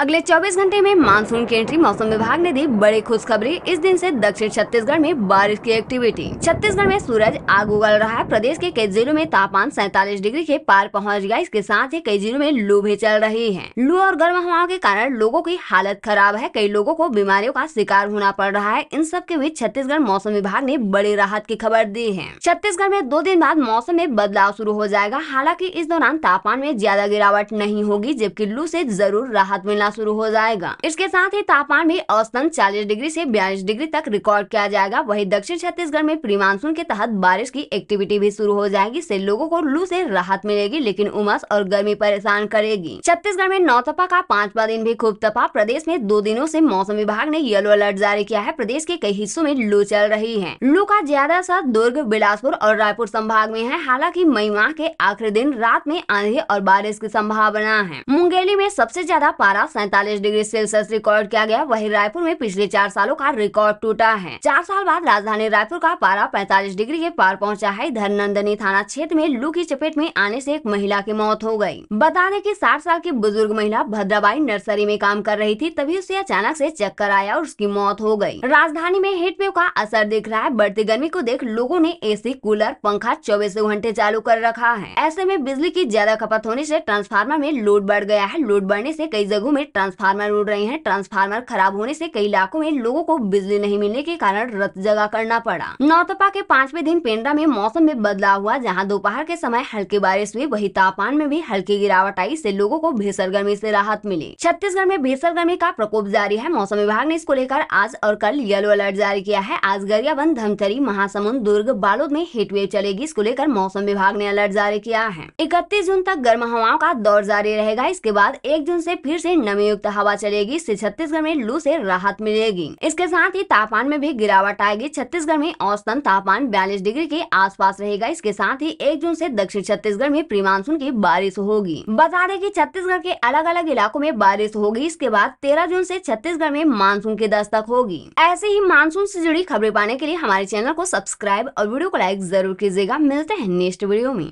अगले 24 घंटे में मानसून की एंट्री मौसम विभाग ने दी बड़ी खुशखबरी। इस दिन से दक्षिण छत्तीसगढ़ में बारिश की एक्टिविटी छत्तीसगढ़ में सूरज आग उगल रहा है। प्रदेश के कई जिलों में तापमान सैतालीस डिग्री के पार पहुँच गया। इसके साथ ही कई जिलों में लू भी चल रही है। लू और गर्म हवाओं के कारण लोगों की हालत खराब है। कई लोगों को बीमारियों का शिकार होना पड़ रहा है। इन सब के बीच छत्तीसगढ़ मौसम विभाग ने बड़ी राहत की खबर दी है। छत्तीसगढ़ में दो दिन बाद मौसम में बदलाव शुरू हो जाएगा। हालाँकि इस दौरान तापमान में ज़्यादा गिरावट नहीं होगी, जबकि लू से ज़रूर राहत मिलना शुरू हो जाएगा। इसके साथ ही तापमान भी औसतन 40 डिग्री से 42 डिग्री तक रिकॉर्ड किया जाएगा। वही दक्षिण छत्तीसगढ़ में प्री मानसून के तहत बारिश की एक्टिविटी भी शुरू हो जाएगी इससे लोगों को लू से राहत मिलेगी, लेकिन उमस और गर्मी परेशान करेगी। छत्तीसगढ़ में नौतपा का पांचवा दिन भी खूब तपा। प्रदेश में दो दिनों से मौसम विभाग ने येलो अलर्ट जारी किया है। प्रदेश के कई हिस्सों में लू चल रही है। लू का ज़्यादा असर दुर्ग, बिलासपुर और रायपुर संभाग में है। हालाँकि मई माह के आखिरी दिन रात में आंधी और बारिश की संभावना है। मुंगेली में सबसे ज़्यादा पारा सैतालीस डिग्री सेल्सियस रिकॉर्ड किया गया। वही रायपुर में पिछले चार सालों का रिकॉर्ड टूटा है। चार साल बाद राजधानी रायपुर का पारा पैंतालीस डिग्री के पार पहुँचा है। इधर नंदनी थाना क्षेत्र में लू की चपेट में आने से एक महिला की मौत हो गई। बता दें कि साठ साल की बुज़ुर्ग महिला भद्राबाई नर्सरी में काम कर रही थी, तभी उसे अचानक से चक्कर आया और उसकी मौत हो गई। राजधानी में हीट वेव का असर दिख रहा है। बढ़ती गर्मी को देख लोगों ने एसी, कूलर, पंखा चौबीसों घंटे चालू कर रखा है। ऐसे में बिजली की ज़्यादा खपत होने से ट्रांसफार्मर में लोड बढ़ गया है। लोड बढ़ने से कई जगहों में ट्रांसफार्मर उड़ रहे हैं। ट्रांसफार्मर खराब होने से कई इलाकों में लोगों को बिजली नहीं मिलने के कारण रत जगह करना पड़ा। नौतपा के पाँचवें दिन पेंड्रा में मौसम में बदलाव हुआ, जहाँ दोपहर के समय हल्की बारिश हुई। वही तापमान में भी हल्की गिरावट आई, इससे लोगों को भीषण गर्मी से राहत मिली। छत्तीसगढ़ में भीषण गर्मी का प्रकोप जारी है। मौसम विभाग ने इसको लेकर आज और कल येलो अलर्ट जारी किया है। आज गरियाबंद, धमतरी, महासमुंद, दुर्ग, बालोद में हीट वेव चलेगी। इसको लेकर मौसम विभाग ने अलर्ट जारी किया है। इकतीस जून तक गर्म हवाओं का दौर जारी रहेगा। इसके बाद एक जून से फिर से नमी युक्त हवा चलेगी, इससे छत्तीसगढ़ में लू से राहत मिलेगी। इसके साथ ही तापमान में भी गिरावट आएगी। छत्तीसगढ़ में औसतन तापमान बयालीस डिग्री के आसपास रहेगा। इसके साथ ही एक जून से दक्षिण छत्तीसगढ़ में प्री मानसून की बारिश होगी। बता दें कि छत्तीसगढ़ के अलग अलग इलाकों में बारिश होगी। इसके बाद तेरह जून से छत्तीसगढ़ में मानसून की दस्तक होगी। ऐसे ही मानसून से जुड़ी खबरें पाने के लिए हमारे चैनल को सब्सक्राइब और वीडियो को लाइक ज़रूर कीजिएगा। मिलते हैं नेक्स्ट वीडियो में।